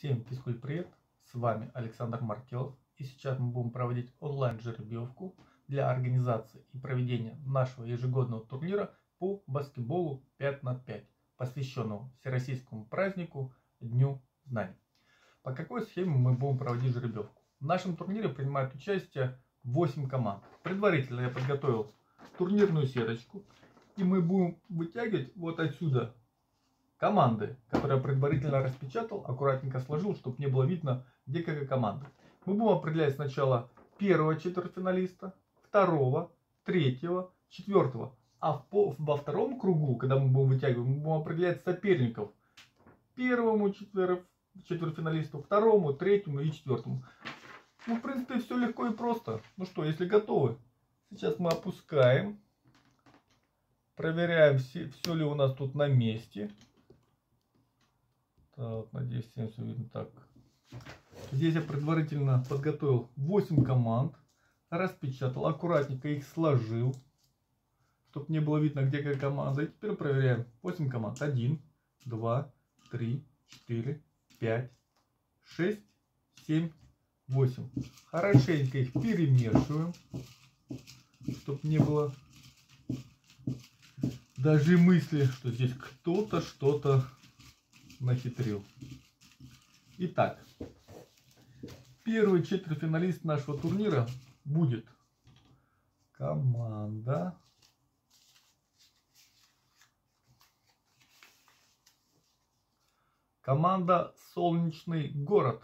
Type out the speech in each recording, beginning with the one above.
Всем физкульт привет! С вами Александр Маркелов. И сейчас мы будем проводить онлайн жеребьевку для организации и проведения нашего ежегодного турнира по баскетболу 5 на 5, посвященного всероссийскому празднику Дню знаний. По какой схеме мы будем проводить жеребьевку? В нашем турнире принимают участие 8 команд. Предварительно я подготовил турнирную сеточку. И мы будем вытягивать вот отсюда команды, которые я предварительно распечатал, аккуратненько сложил, чтобы не было видно, где какая команда. Мы будем определять сначала первого четвертьфиналиста, второго, третьего, четвертого. А во втором кругу, когда мы будем вытягивать, мы будем определять соперников. Первому четвер... четвертьфиналисту, второму, третьему и четвертому. Ну, в принципе, все легко и просто. Ну что, если готовы, сейчас мы опускаем. Проверяем, все, все ли у нас тут на месте. Так, надеюсь, всем все видно так. Здесь я предварительно подготовил 8 команд, распечатал, аккуратненько их сложил, чтобы не было видно, где какая команда. И теперь проверяем. 8 команд. 1, 2, 3, 4, 5, 6, 7, 8. Хорошенько их перемешиваем, чтобы не было даже мысли, что здесь кто-то что-то нахитрил. Итак, первый четвертьфиналист нашего турнира будет команда команда Солнечный город.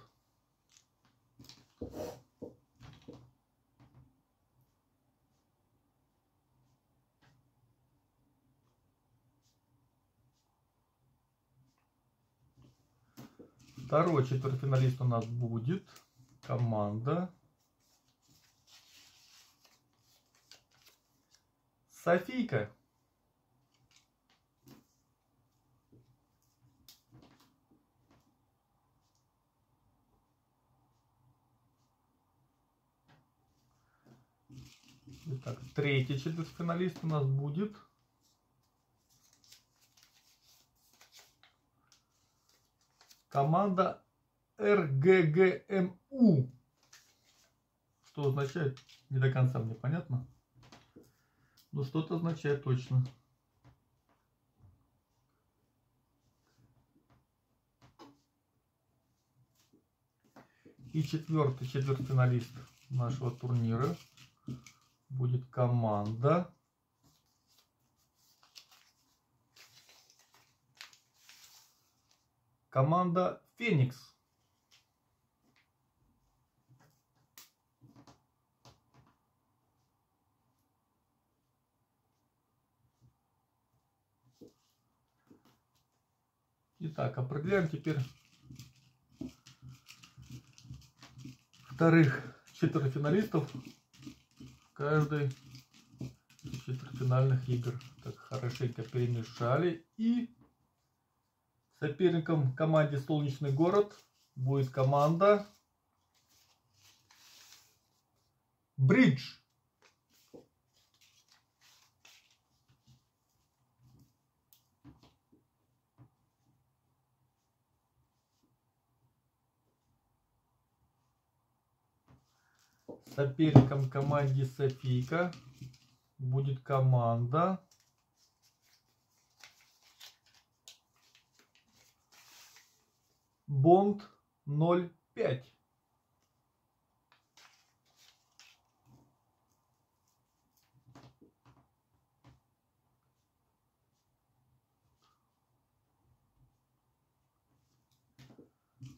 Второй четвертьфиналист у нас будет команда Софийка. Итак, третий четвертьфиналист у нас будет команда РГГМУ. Что означает, не до конца мне понятно. Но что-то означает точно. И четвертый четвертьфиналист нашего турнира будет команда команда Феникс. Итак, определяем теперь вторых четвертьфиналистов каждой четвертьфинальных игр. Так, хорошенько перемешали и Соперником команде Солнечный город будет команда Бридж. Соперником команде Софийка будет команда Бонд 05.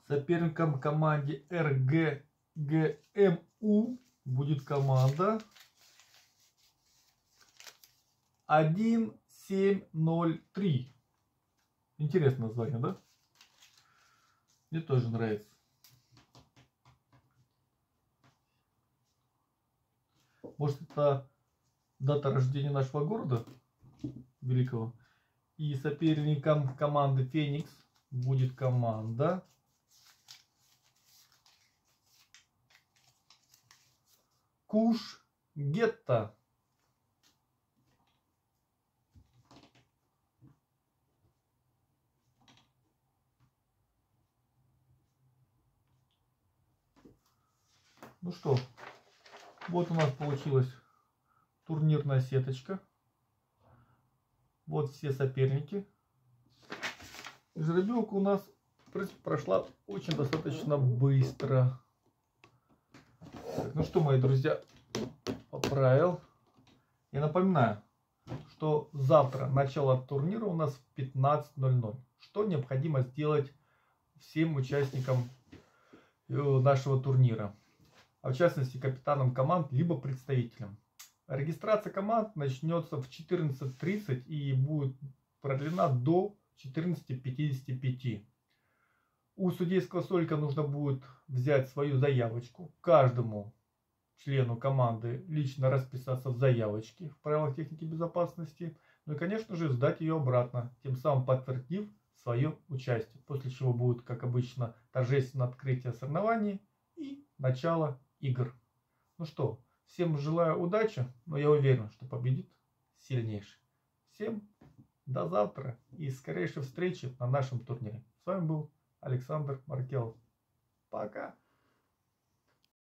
Соперником команде РГГМУ будет команда 1703. Интересное название, да? Мне тоже нравится. Может это дата рождения нашего города великого. И соперником команды Феникс будет команда Куш Гетта. Ну что, вот у нас получилась турнирная сеточка. Вот все соперники. Жеребьевка у нас прошла очень достаточно быстро. Так, ну что, мои друзья, поправил. Я напоминаю, что завтра начало турнира у нас в 15.00. Что необходимо сделать всем участникам э, нашего турнира, а в частности капитанам команд, либо представителям. Регистрация команд начнется в 14.30 и будет продлена до 14.55. У судейского столика нужно будет взять свою заявочку. Каждому члену команды лично расписаться в заявочке в правилах техники безопасности. Ну и, конечно же, сдать ее обратно, тем самым подтвердив свое участие. После чего будет, как обычно, торжественное открытие соревнований и начало игр. Ну что, всем желаю удачи, но я уверен, что победит сильнейший. Всем до завтра и скорейшей встречи на нашем турнире. С вами был Александр Маркелов. Пока!